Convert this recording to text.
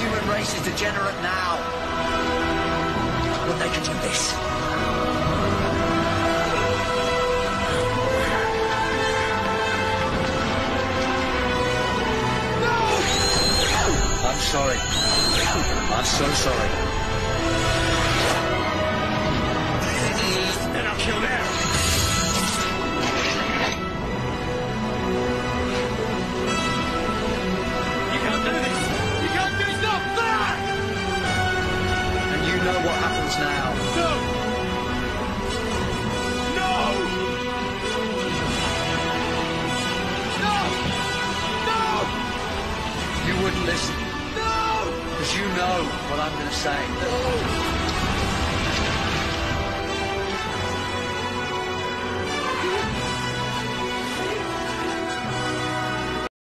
human race is degenerate now. But they can do this. No! I'm sorry. I'm so sorry. Wouldn't listen. No. Because you know what I'm going to say.